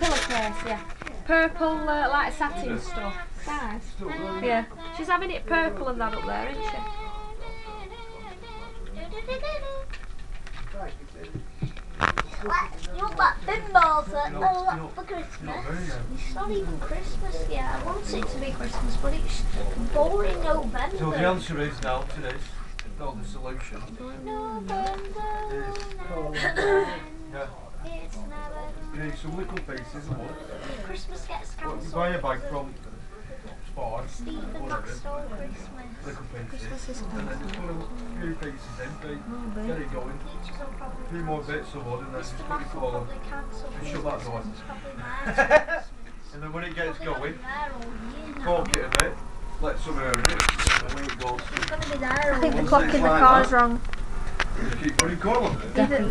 pillowcase, yeah. Purple, uh, like satin stuff. Nice. Yeah. She's having it purple and that up there, isn't she? You want that pinball set? Oh, that's for Christmas. It's not even Christmas yet. I want it to be Christmas, but it's boring November. So the answer is now to this. No, the solution. November. Yeah. It's never You need some little pieces of wood. Christmas gets Well, you buy a bag from Spar, Stephen whatever, Maxwell Christmas. little pieces, Christmas is and then just put a few pieces in, they- oh, get it going. A few more bits of wood, and then Mr. just put it Mac will all probably cancel shut that door. Christmas, probably there. And then when it gets going, there all year now. cork it a bit, let some air in it, and when it goes, It's gonna be there I think the Once clock in the car is wrong. you keep putting coal on it. Either,